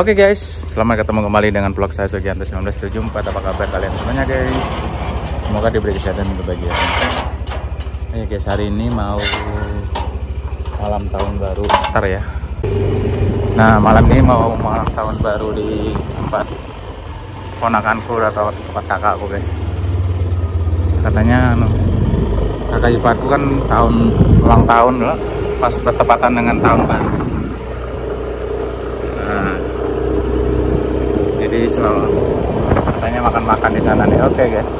Oke guys, selamat ketemu kembali dengan vlog saya Sugianto 1974 Apa kabar kalian semuanya guys? Semoga diberi kesehatan dan kebahagiaan. Ya guys, hari ini mau malam tahun baru. Ntar ya. Nah malam ini mau malam tahun baru di tempat ponakanku atau tempat kakakku guys. Katanya anu, kakak iparku kan tahun ulang tahun loh pas bertepatan dengan tahun baru makan-makan di sana nih. Oke guys.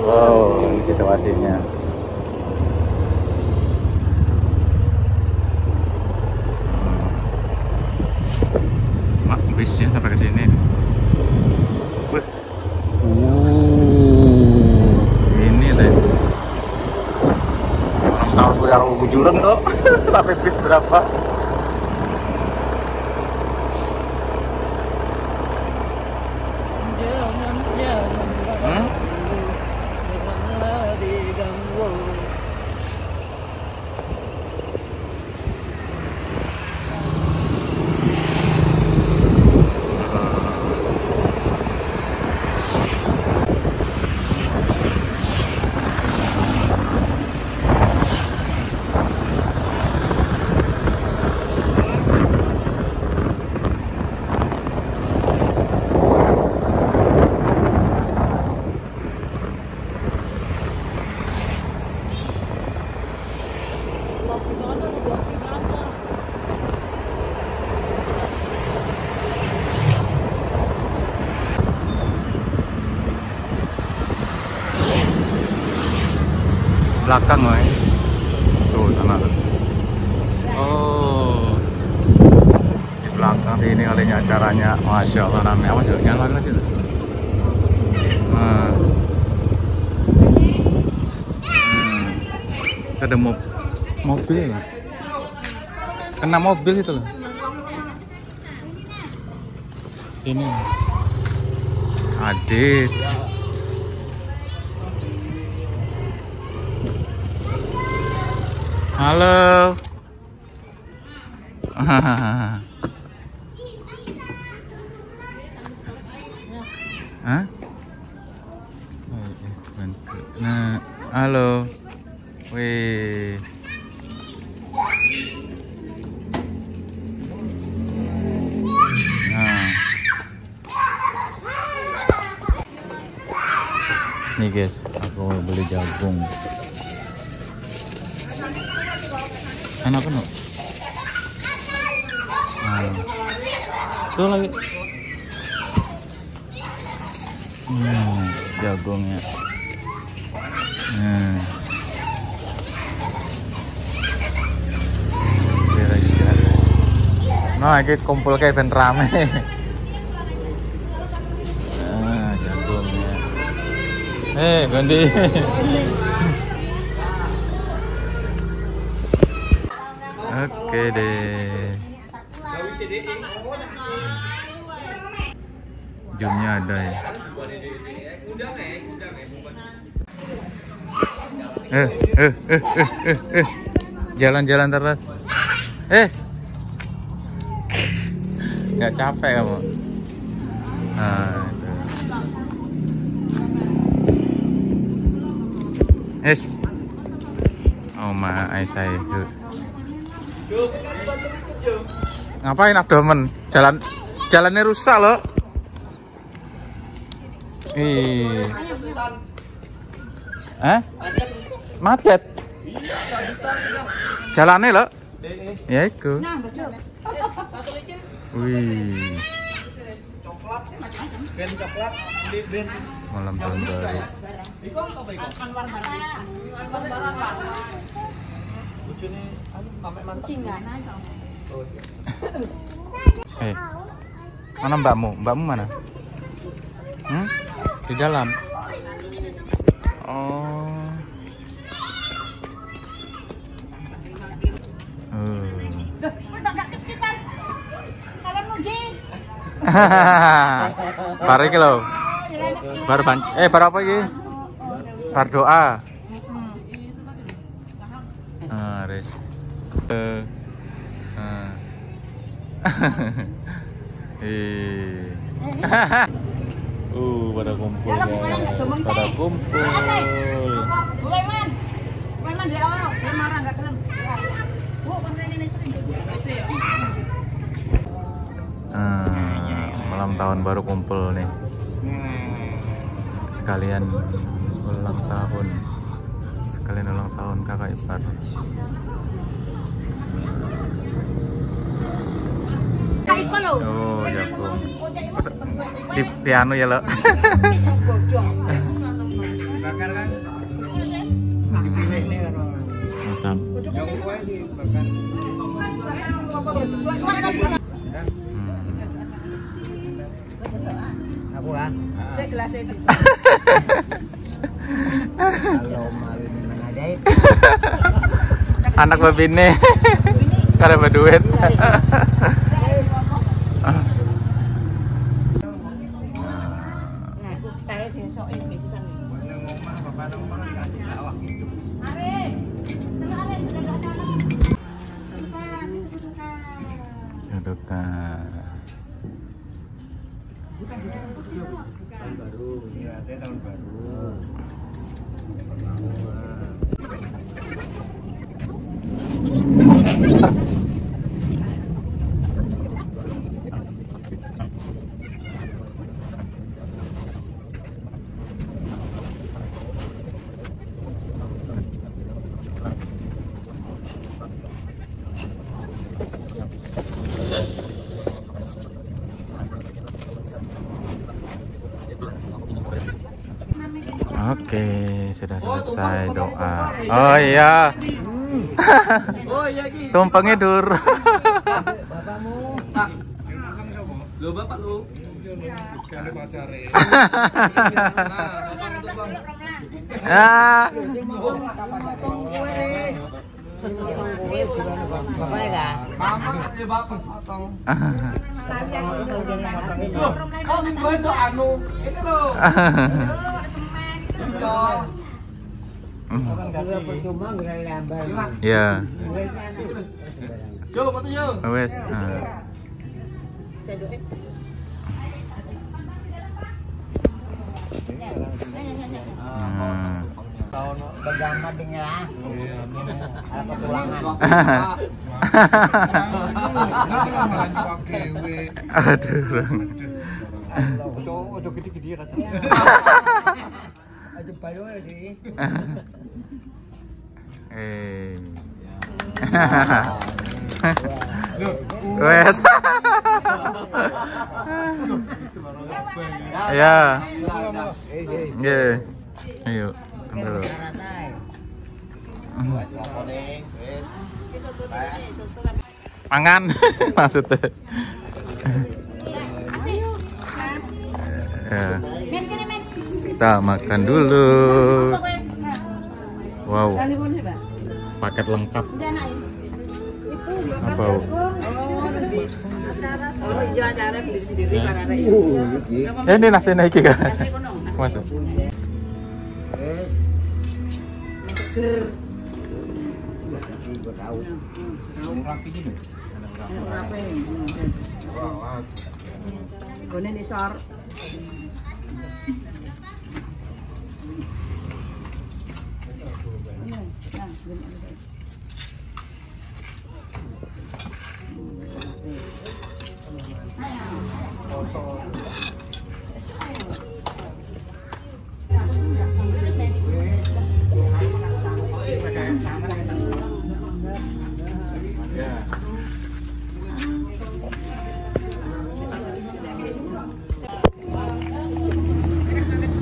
Wow ini situasinya. Hmm. Mak, bisnya sampai ke sini. Uh, ini deh Orang tahun gue yang bujuran tuh sampai bis berapa Jangan, jangan Hmm? Janganlah diganggu belakang woy. tuh sana tuh. Oh. Di belakang sini kalinya acaranya. Masya allah rame. Awas yuk jangan lari lagi tuh nah. hmm. ada mob mobil kena mobil itu loh. Sini. Adit Halo. Hah? Nah, halo. Wih. Nah. Nih guys, aku mau beli jagung. Enak kan nah. tuh lagi. Hmm, jagungnya. Hmm. Cari. Nah kita kumpul kayak ben rame. Nah jagungnya. Eh ganti Oke deh. Jamnya ada ya. Eh, eh, eh, eh, eh, eh. Jalan-jalan terus. Eh. Nggak capek kamu. Nah. Es. Oh, ma, Aisyah itu. Ngapain abdomen? Jalan jalannya rusak loh. Ih. Eh? Macet. Jalannya loh. Ya iku. Wih. Malam tahun baru. Eh, mana mbakmu? Mbakmu mana? Hmm? Di dalam. Oh. Eh. Bar iki lho. Bar ban eh bar apa iki? Bar doa. Ah. Eh. ah. Ih. uh, pada kumpul guys. Pada kumpul. Sulaiman. Sulaiman dia orang, dia marah enggak kelem. Bu, kan ini Ah, malam tahun baru kumpul nih. Sekalian ulang tahun. Sekalian ulang tahun kakak ipar. Oh, jagung. Masa, di piano ya lo. Masam. Hmm. aku mengajaib Anak. Karena berduit. Nah, aku tahu besok ini bisa nih. yang ngomong bapak nongkrong kasih awak gitu Dudukan. tahun baru ini ada tahun baru Oke, sudah selesai doa. Oh iya. Oh iya ki. Tumpengnya dur. Bapakmu. Pak. Lo bapak lu. Nah, bapak Mama ya bapak potong. Oh anu. Itu loh. Iya. lambar Ya, Yo, foto yo. wes. Ah. Bergambar dengan ketulangan Aduh. orang. gede-gede aja bayu lagi Eh. Wes. Ya. Nggih. Ayo. Dulu. Mangan maksudnya. Ya. Kita makan dulu. Wow, paket lengkap. Ini. Apa? Oh, Eh, ini nasi naiki kan? Masuk. Ger. rapi gini Gone nisor.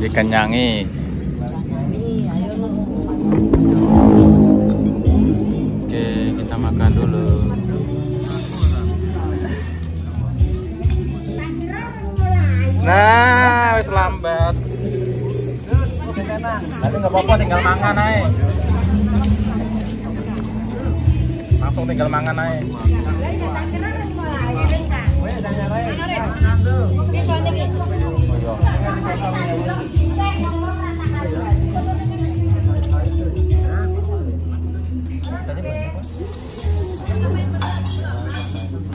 Dikenyangi. Nggak apa-apa, tinggal mangan aja. Langsung tinggal mangan aja. Oh, iya.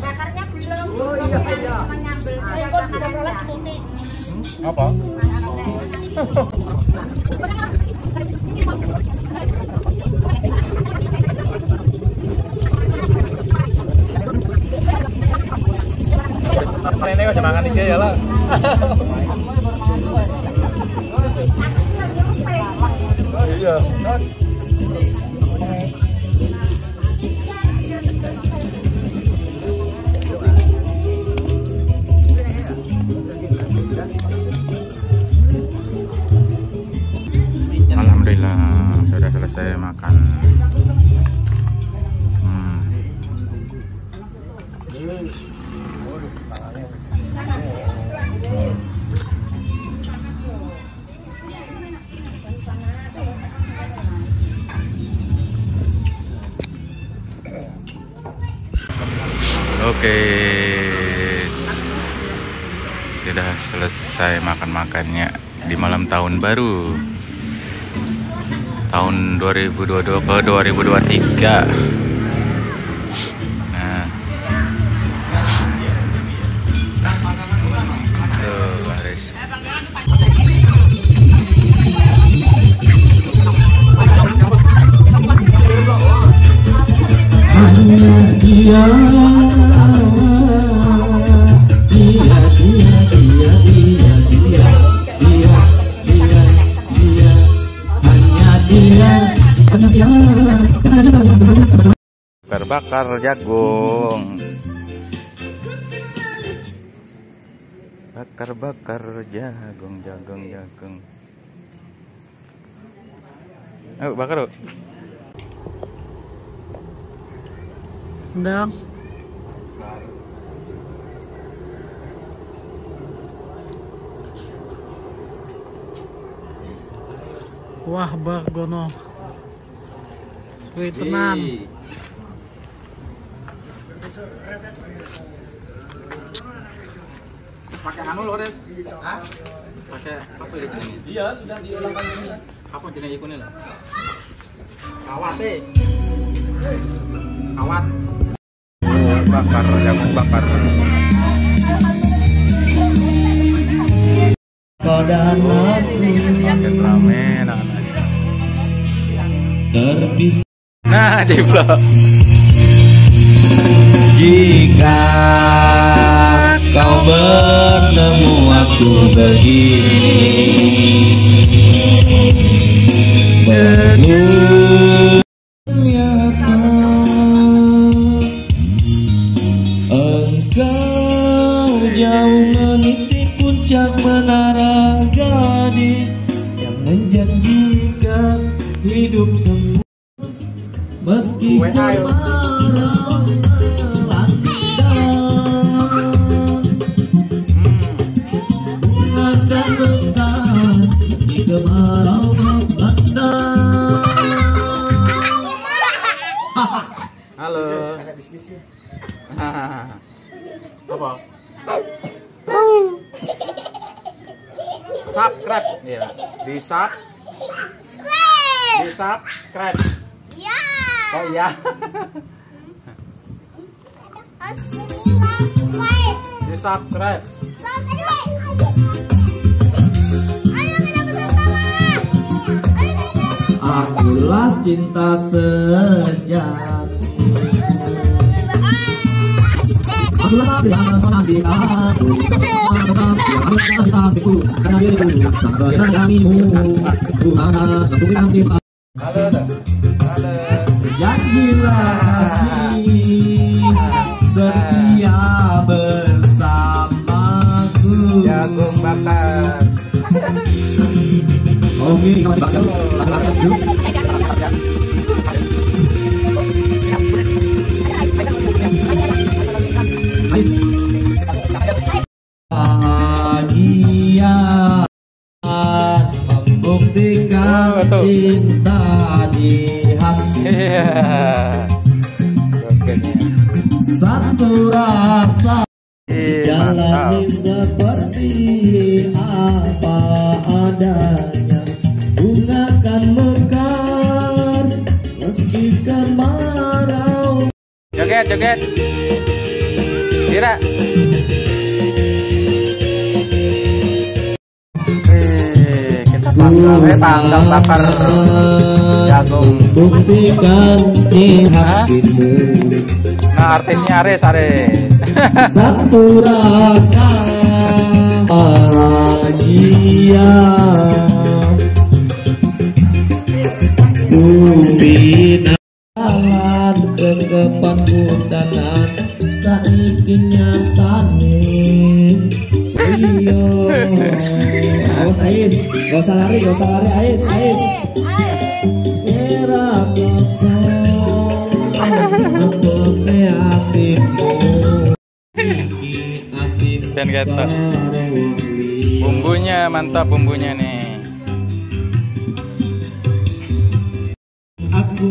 Bakarnya belum. Apa? Iya. Alhamdulillah Oke, sudah selesai makan-makannya di malam tahun baru tahun 2022 ke 2023. Bakar jagung. Bakar-bakar jagung, jagung, jagung. Ayo bakar, yuk. Ndang. Wah, bah gono. Wih, tenan. Pakai anu loh, Ren. Hah? Pakai apa ya ini? Iya, sudah diolahkan ini. Apa jenis ikunnya lah? Kawat eh. Kawat. bakar, jagung bakar. Makin rame anak-anaknya. Nah, jeblok. Jika kau bertemu aku begini Engkau jauh meniti puncak menara gading Yang menjanjikan hidup sempurna Meski kemarau subscribe. Ya. Oh iya. Di subscribe. Akulah cinta sejati Akulah Karena diriku menanti Halo. Halo. Janjilah kasih Setia bersamaku Jagung bakar. Oke, kamu bakal Laki-laki yuk Satu rasa Iya, jalani seperti apa adanya Bunga kan mekar meski kemarau Joget, joget. Kira. Eh, kita bakar, eh panggang bakar jagung. Buktikan di hatimu Nah, artinya ares ares. Satu rasa bahagia. Bumi jalan ke depan hutanan Saiki nyatane. Iyo Awas Ais Gak usah lari, gak usah lari. Ais, Ais Era Dan kata bumbunya mantap bumbunya nih. Aku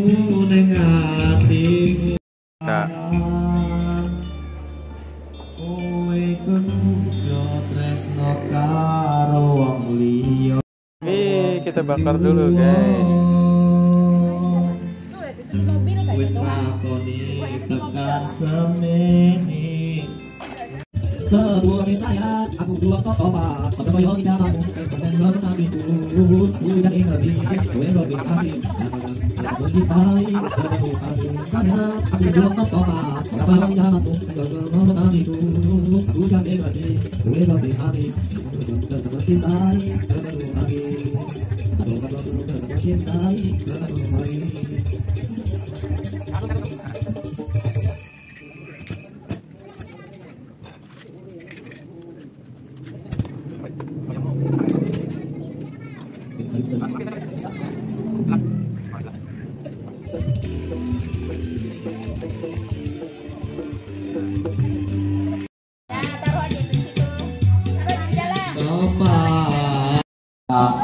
Wih, kita bakar dulu guys. Aku dua totopat Pada boyo tidak mampu, dan baru kami turut Hujan ingerti, kowe roti kami Aku dipai, aku Karena aku dua totopat Pada boyo tidak mampu, dan baru kami turut Hujan ingerti, kowe roti kami Dan mencintai, dan baru kami Aduh, kalau aku mencintai, dan baru kami Bapak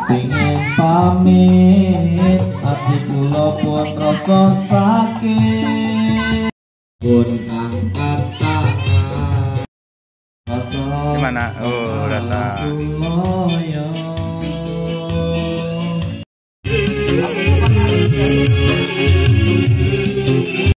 pengen pamit hati kula pun rasa sakit pun angkat tangan Gimana? Oh. Rasulullah